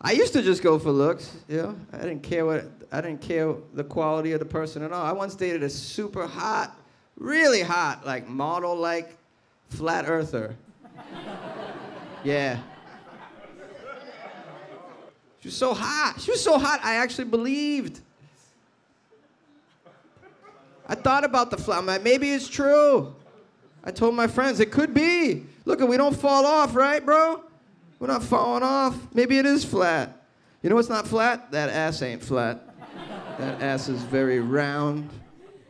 I used to just go for looks. Know, I didn't care what I didn't care the quality of the person at all. I once dated a super hot, really hot, like model like flat earther. yeah. She was so hot. She was so hot I actually believed. I thought about the flat. Like, maybe it's true. I told my friends it could be. Look, we don't fall off, right, bro? We're not falling off. Maybe it is flat. You know what's not flat? That ass ain't flat. That ass is very round,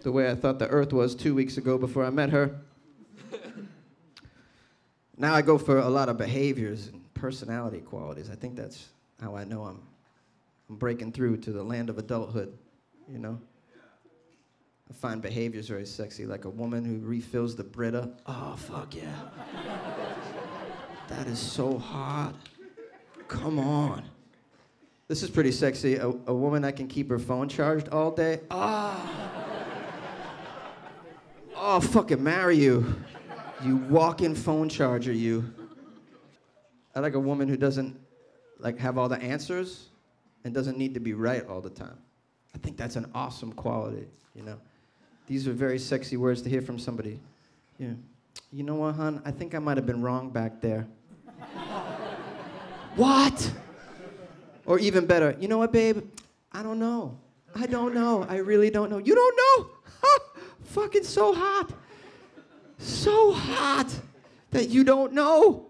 the way I thought the earth was two weeks ago before I met her. now I go for a lot of behaviors and personality qualities. I think that's how I know I'm, I'm breaking through to the land of adulthood, you know? I find behaviors very sexy, like a woman who refills the Brita. Oh, fuck yeah. That is so hot. Come on. This is pretty sexy. A, a woman that can keep her phone charged all day. Ah. Oh. oh, fucking marry you. You walk-in phone charger, you. I like a woman who doesn't like have all the answers and doesn't need to be right all the time. I think that's an awesome quality, you know. These are very sexy words to hear from somebody. Yeah. You know what, hon? I think I might have been wrong back there. What? Or even better, you know what, babe? I don't know. I don't know. I really don't know. You don't know? Fucking so hot. So hot that you don't know.